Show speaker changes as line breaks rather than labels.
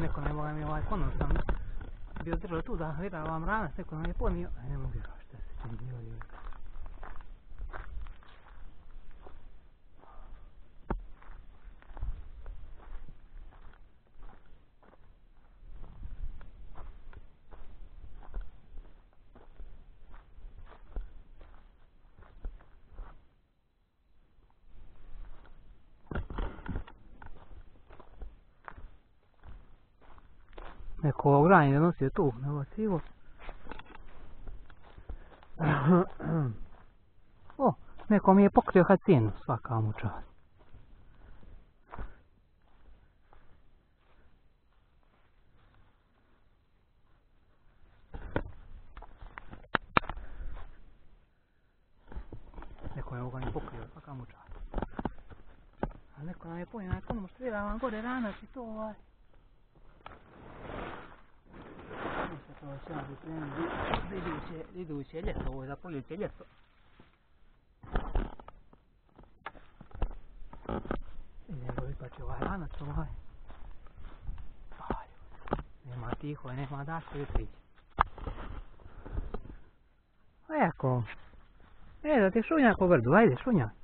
da neko ne boga mi ovaj ponos sam bio držao tu da vidam vam ranac, neko nam je ponio, e, ne mogu vjerovati. Neko ogranje nosio tu, evo sivo. o, neko mi je pokrio hacinu, svaka mu čast. Neko je ovoga pokrio, svaka mu čast. A neko nam je ponio, neko nam štrila vam gore ranac i to ovaj. Sad pripremim iduće, iduće ljeto, ovo je za poljuće ljeto. Idemo ipaći ovaj ranac ovaj. Aj, nema tiho, nema da što je prići. Eko, e da ti šunjak po brdu, ajde šunjak.